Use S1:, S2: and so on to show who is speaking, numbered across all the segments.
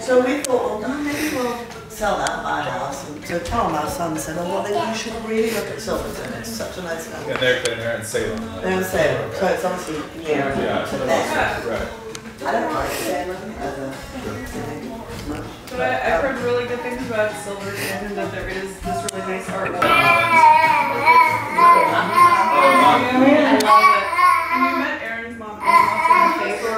S1: So we thought, well, no, maybe we'll sell that my house. And so Tom, our son, said, oh, well, then you should really look at Silverton. It's such a nice house.
S2: And they're, they're in Salem.
S1: They're in Salem, so it's obviously near
S2: Yeah,
S1: to there.
S2: right.
S1: I don't like Salem as a city much.
S3: But I, I've heard really good things about Silverton and that there is this really nice art wall.
S2: Oh,
S3: Yeah, I love it.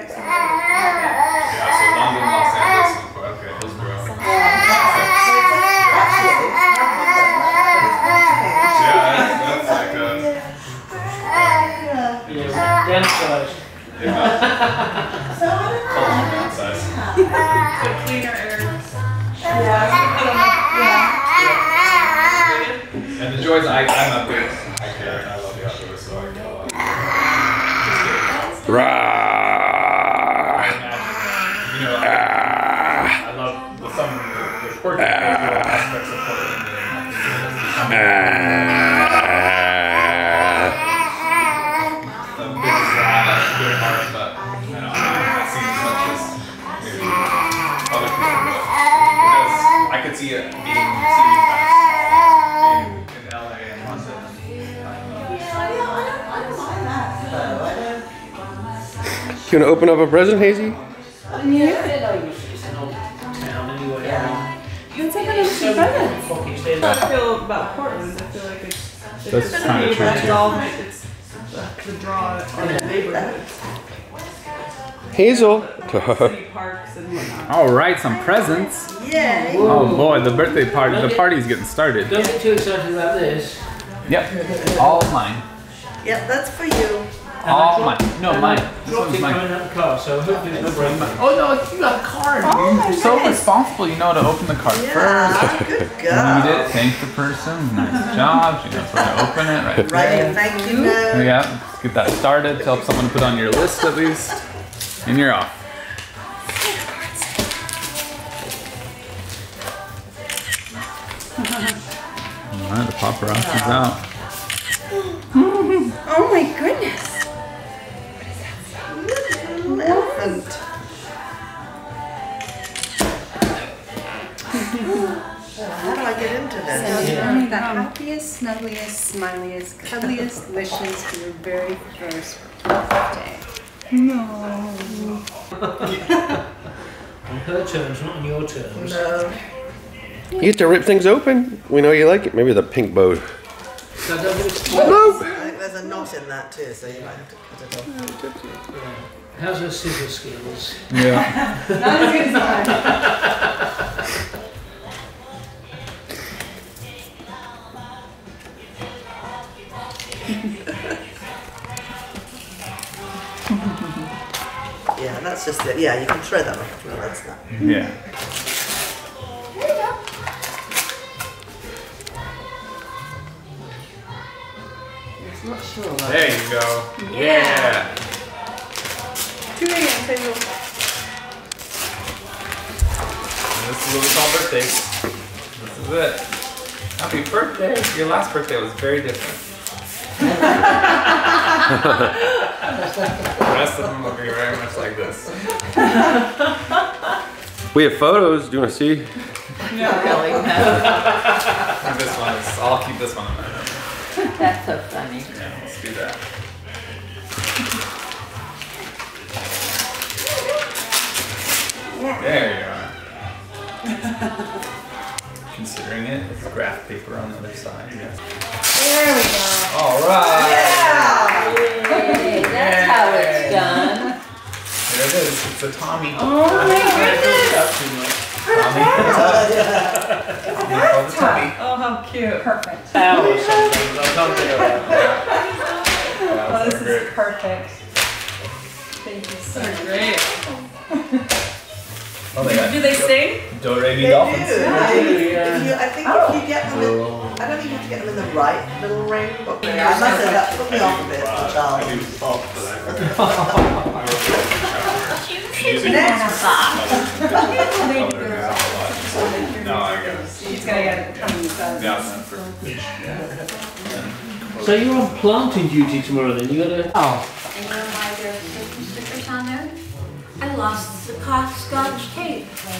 S2: Yeah, aspects of Portland. And biggest uh, good heart, but I don't know, I've as much as maybe other people would. Because I could see it being city past in, in LA and London.
S4: You want to open up a present, Hazy?
S3: About Portland. I feel like it's, it's
S2: That's
S3: it's
S2: kinda true, too.
S3: All it's the, the draw of the neighborhood,
S4: Hazel.
S3: city parks and whatnot.
S5: All right, some presents.
S1: Yay!
S5: Oh boy, the birthday party, the party's getting started.
S6: Don't get too excited about this.
S5: Yep, all mine.
S1: Yep, that's for you.
S6: And I
S5: All
S6: dropped-
S5: mine. No,
S6: and
S5: mine.
S6: I
S5: This
S6: dropped
S5: one's
S6: it
S5: mine.
S6: going out the car, so hopefully it's not breaking.
S5: Oh no, you got a card. Oh, you're so responsible. You know how to open the card first.
S1: Yeah, good
S5: Read
S1: girl.
S5: it, thank the person. Nice job. She knows where to open it right
S1: Write
S5: there.
S1: thank you note.
S5: Yeah, let's get that started. Tell someone to put on your list at least. And you're off. All right, the paparazzi's out.
S1: Oh my goodness. Little elephant. How do I get into this?
S7: Only the happiest, snuggliest, smiliest, cuddliest wishes for your very first birthday. No.
S6: On her terms, not on your terms.
S1: No.
S4: You get to rip things open. We know you like it. Maybe the pink bow.
S6: So don't get it.
S4: No.
S1: I think there's a knot in that too, so you might have to cut it off.
S6: How's her scissor skills?
S5: Yeah.
S7: Not as good as mine.
S1: Yeah, that's just it. Yeah, you can throw that off. No, that's not.
S5: Yeah.
S1: It's not sure.
S5: There you go. Yeah.
S3: 2 a.m.
S5: And this is what we call birthdays. This is it. Happy birthday. Your last birthday was very different. the rest of them will be very much like this.
S4: We have photos. Do you want to see?
S5: And this one is, I'll keep this one in my room.
S8: That's so funny.
S5: Yeah, let's do that. There you are. Considering it, it's graph paper on the other side. Yeah.
S8: There we go.
S5: All right. Yeah.
S8: Yay, that's how it's done.
S5: There it is. It's a Tommy.
S8: Oh my goodness.
S5: Tommy. Tommy Tommy.
S3: Oh, how cute.
S7: Perfect.
S6: Ow or something, but I can't get it out.
S5: Yeah,
S3: Oh,
S5: that's
S3: this
S5: great.
S3: is perfect.
S5: Oh, they got
S3: Do they sing?
S5: Do re mi
S1: They
S5: dolphins.
S1: do.
S6: Yeah.
S1: If you, I think if you get them in, oh. I don't think you have to get them in the right little ring, but I must say that put me off a bit, Charles.
S2: Using
S1: Next.
S5: No, I get it.
S7: She's gonna get it coming fast.
S5: Yeah, it's for
S6: So you're on planting duty tomorrow then? You gotta. Oh.
S7: And you're my
S9: there Christmas stickers on there. I lost the co- scotch tape.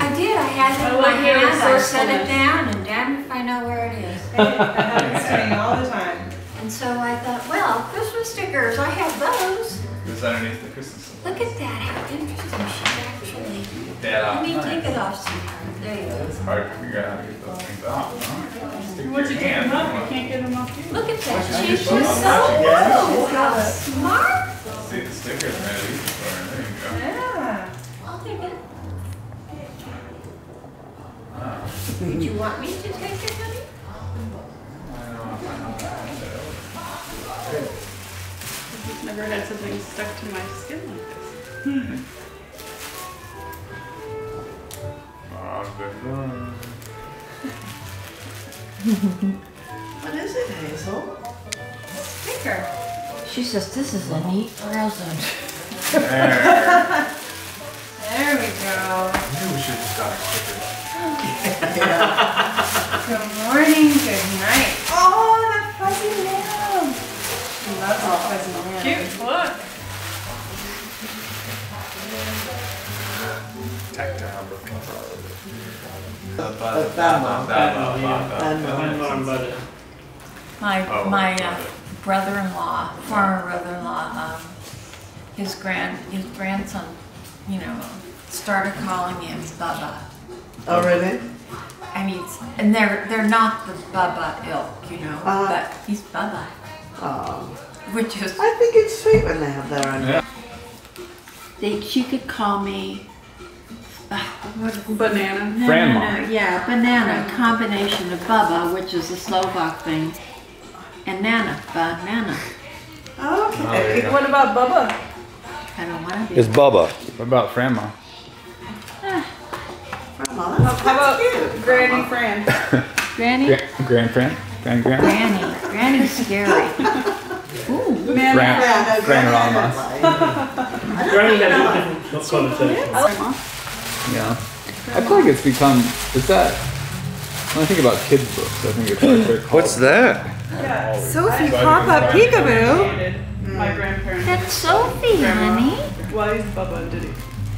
S9: I did, I had it in my
S3: love your
S9: hand, I set it down, and damn if I know where it is.
S3: That happens to me all the time.
S9: And so I thought, well, Christmas stickers, I have those.
S5: Who's underneath the Christmas?
S9: Look at that, how interesting, she actually,
S5: Dad
S9: let
S5: off.
S9: me
S5: Nice.
S9: take it off, sweetheart, there you go.
S5: It's hard to figure out how to get those things off. Huh? Stick
S3: Once you
S5: your
S3: take
S5: hand.
S3: them up, you can't get them off.
S9: Look at that,
S5: Why
S9: she's
S5: should I
S9: just
S5: just
S9: so
S5: put
S1: them on?
S9: cool, how smart.
S5: See the stickers right at each store. There you go.
S3: Yeah.
S9: I'll take it.
S5: Ah,
S9: Did you want me to take it, honey?
S5: I don't know I know how to do it.
S3: Never had something stuck to my skin like this.
S5: Ah, good one.
S1: What is it, Hazel?
S9: Sticker.
S8: She says this is a neat present.
S1: Bama.
S6: Grandma, but
S8: My,
S5: Oh,
S8: my
S5: got
S8: uh, brother-in-law, former brother-in-law, um, his grand, his grandson, you know, started calling him Bubba.
S1: Oh, really?
S8: I mean, and they're, they're not the Bubba ilk, you know,
S1: Uh-huh.
S8: but he's Bubba,
S1: Oh.
S8: which is,
S1: I think it's sweet when they have their own.
S5: Yeah.
S8: they, she could call me, uh, what,
S3: Banana.
S8: No,
S5: Grandma.
S8: no, no, yeah, banana, combination of Bubba, which is the Slovak thing, and Nana, banana.
S1: Okay.
S3: Oh, what about Bubba?
S8: I don't want to be.
S4: It's Bubba.
S5: What about Grandma?
S1: Ah, grandma, that's,
S3: How about
S1: cute.
S3: Granny Fran?
S8: Granny?
S5: Grand, grandparent? Grand grand?
S8: Granny. Granny's scary. Ooh.
S3: Man,
S5: Gran-
S1: Yeah, no,
S5: Grandma.
S1: Grandma.
S6: Granny had a different connotation.
S5: Yeah. I feel like it's become, is that, when I think about kids books, I think it's like they're called.
S4: What's that?
S3: Yeah.
S7: Sophie Pop-Up Peekaboo.
S3: My mm. grandparents.
S8: That's Sophie, honey.
S3: Well, he's Bubba, did he?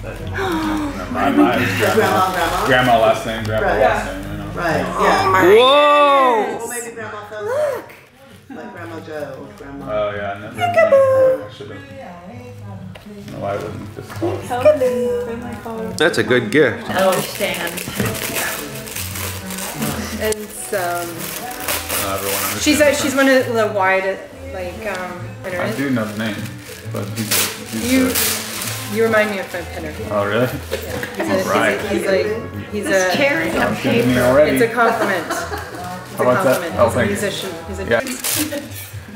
S3: But-
S5: Never mind,
S1: Grandma,
S5: grandma.
S1: grandma.
S5: Grandma last name, grandma
S1: Right.
S5: last name, you know.
S1: Right, yeah.
S4: Whoa!
S1: Or maybe grandma felt Look. Like Grandma Joe Grandma.
S5: Oh, yeah, I never. I should have. No, I wouldn't just call it.
S4: That's a good gift.
S8: I understand.
S7: And so,
S5: Not everyone
S7: she's a, she's one of the wide, like, um,
S5: I do know the name, but he's, he's
S7: You,
S5: a-
S7: you remind me of my pinner.
S5: oh, really?
S7: He's, a,
S5: Right.
S7: he's, a, he's like, he's
S8: This
S7: a,
S8: tearing
S5: Sounds
S8: up
S5: good to me
S8: paper.
S5: already.
S7: it's a compliment. It's a
S5: Oh, what's that?
S7: compliment.
S5: Oh,
S7: He's a
S5: thank you.
S7: musician. He's a
S5: Yeah.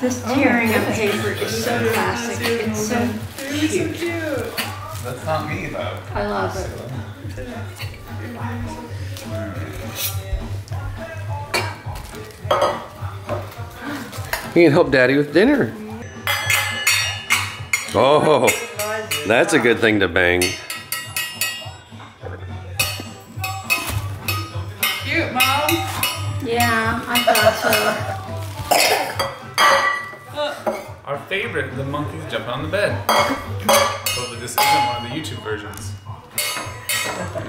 S8: This tearing of paper is so classic. It's so cute.
S5: That's not me, though.
S8: I love it.
S4: You can help Daddy with dinner. Oh, that's a good thing to bang.
S3: Cute, Mom.
S8: Yeah, I thought so.
S5: Our favorite, the monkeys jumping on the bed. Hopefully this isn't one of the YouTube versions.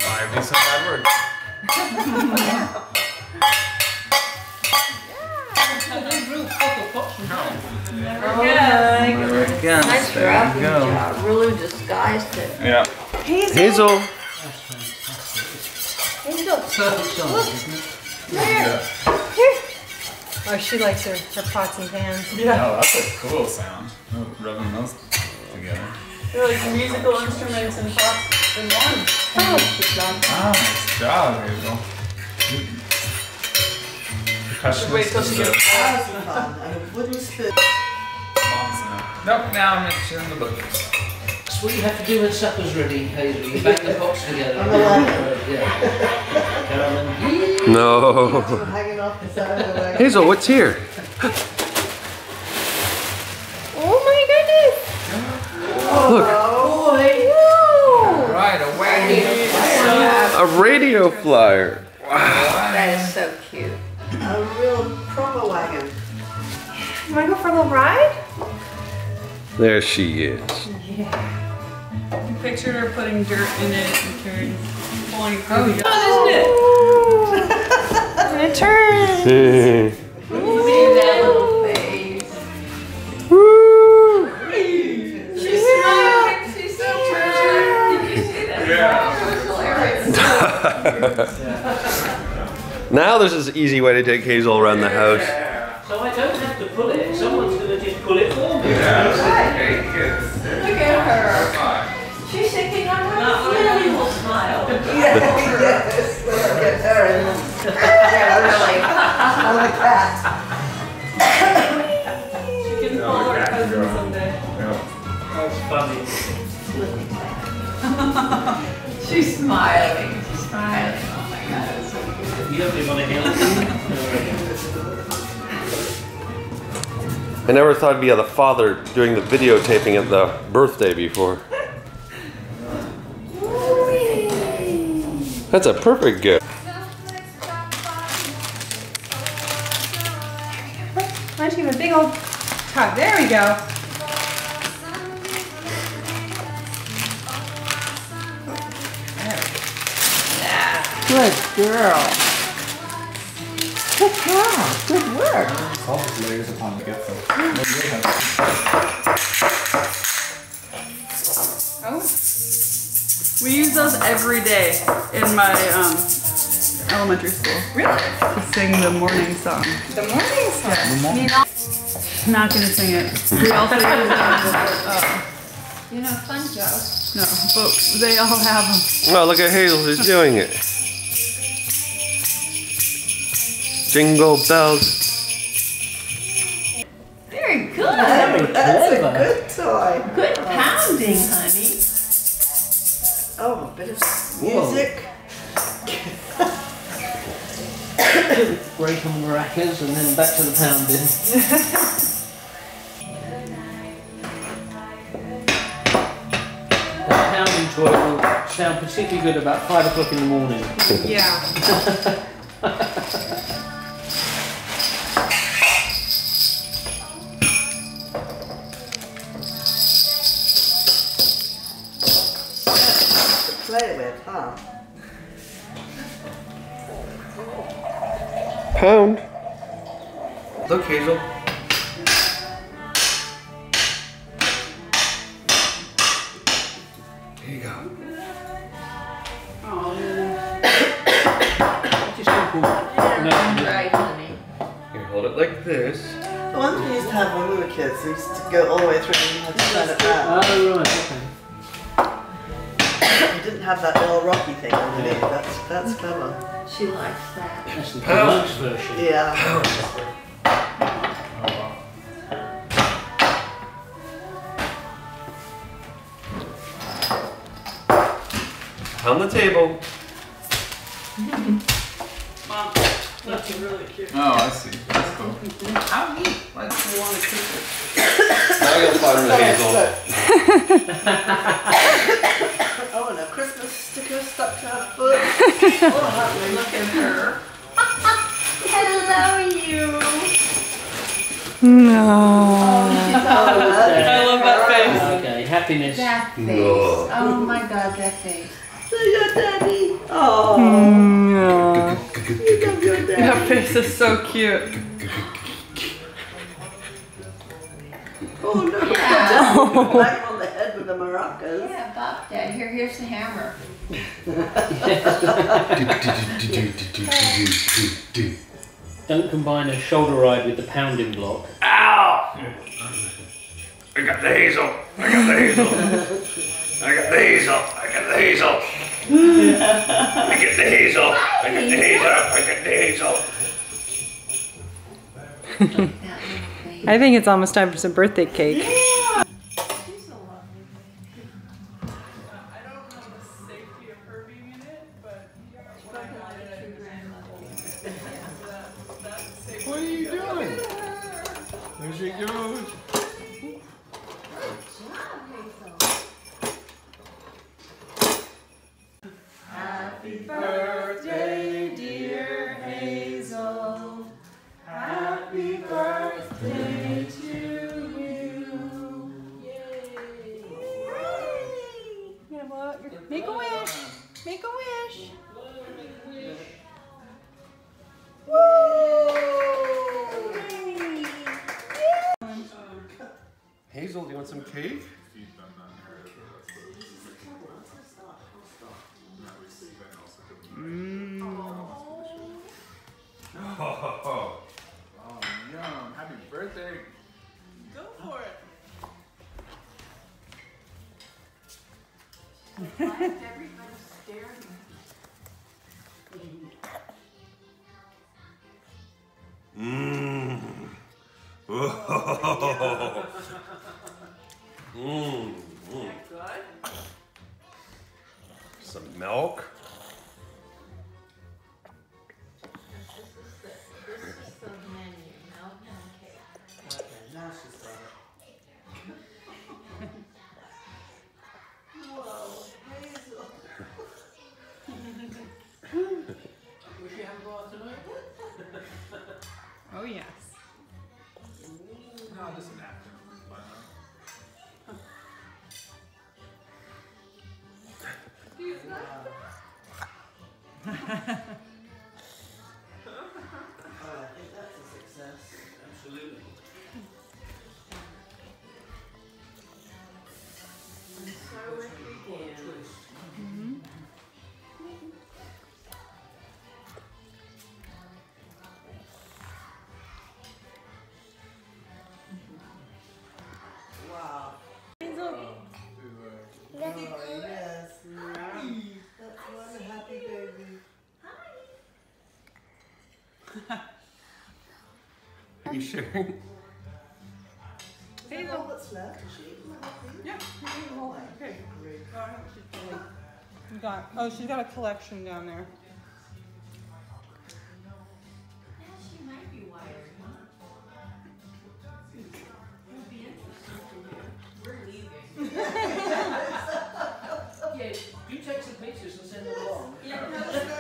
S5: Might be some bad words.
S8: so. Nice graphic job. Really disguised it.
S5: Yeah.
S4: Hazel. Hazel.
S7: Oh, she likes her, her pots and pans.
S5: Oh, that's a cool sound. Oh, Rubbing those together.
S3: They're like musical instruments and pots in one.
S5: Wow, nice job, Hazel. Percussionist
S3: Wait till she gets
S5: the
S1: That was fun. And a wooden spoon.
S5: mom's now. Nope, now I'm interested in the book.
S6: That's what you have to do when supper's ready, Hazel. You bang the pots together.
S1: On the left.
S6: Yeah.
S4: No.
S1: Hanging off the side of the wagon.
S4: Hazel, what's here?
S7: goodness!
S1: Oh,
S5: Right away.
S4: A radio flyer. Wow.
S8: That is so cute.
S1: a real promo wagon.
S7: You wanna go for a little ride?
S4: There she is.
S3: Yeah. You pictured her putting dirt in it and carrying, pulling oh, it
S7: Oh,
S3: through.
S7: yeah.
S3: Oh,
S7: It turns.
S8: See that It was hilarious.
S4: Now there's this easy way to take Hazel around the house.
S6: So I don't have to pull it. Someone's going to just pull it for me.
S8: yeah Look at her. She's thinking I'm a silly smile.
S1: Yes, look I
S4: never thought I'd be the father doing the videotaping at the birthday before. That's a perfect gift.
S7: Why don't you give a big old tug? There we go. Good girl. Good. Good work.
S2: Salt layers upon the gift
S3: Oh. We use those every day in my um, elementary school.
S7: Really?
S3: To sing the morning song.
S7: The morning sun.
S3: Not gonna sing it. We also use them. Uh,
S8: You know, fun joke.
S3: no, but they all have them.
S4: Oh, look at Hazel, she's doing it. Jingle bells.
S8: Very good.
S1: That's a good toy.
S8: Good oh, pounding, honey.
S1: Oh, a bit of music.
S6: Break on maracas and then back to the pounding. That pounding toy will sound particularly good about five o'clock in the morning.
S3: Yeah.
S1: play huh?
S4: Pound. Look, Hazel. Here you go.
S6: Just simple. No,
S4: Here, hold it like this.
S1: The ones we used to have when we were kids, they used to go all the way through and you had to turn it round.
S6: Oh, right, okay.
S1: You didn't have that little rocky thing underneath. That's that's clever.
S8: She likes that.
S6: That's the
S4: Pound.
S6: deluxe version.
S1: Yeah.
S4: On the table.
S3: Mom, that's really cute.
S2: Oh, I see. That's cool. How neat. Like,
S3: I want to keep it.
S4: Now you'll find the Hazel.
S1: and a Christmas sticker stuck to her foot. oh, happening.
S8: Look at her. Hello, you.
S3: No.
S8: Oh,
S3: I love that face.
S6: Okay, happiness.
S8: that face.
S4: No.
S8: Oh my God, that face.
S1: See your daddy. Mm, oh,
S3: No.
S1: you love your daddy.
S3: That face is so cute.
S1: Oh no.
S8: Yeah.
S1: Whack him on the head maracas.
S8: Yeah, Bob Dad. Here, here's the hammer.
S6: Don't combine a shoulder ride with the pounding block. Ow!
S4: I got the Hazel. I got the Hazel. I got the Hazel. I got the Hazel. I get the Hazel. I get the Hazel. I get the Hazel.
S8: That little face.
S7: I think it's almost time for some birthday cake.
S2: There she goes. Good job, Hazel.
S1: Happy birthday, dear Hazel. Happy birthday to you.
S10: Yay. Yay. Make a wish.
S5: Make a wish. want some cake? Mm.
S4: Oh,
S5: yum. Happy birthday.
S7: Go for it.
S8: Everybody staring
S10: at me?
S1: Mmm. you
S4: sharing?
S10: Hey, all that's left.
S7: Yeah, okay. You got, oh, she's got a collection down there.
S8: yeah,
S1: you take some pictures and send them along.
S8: Yeah.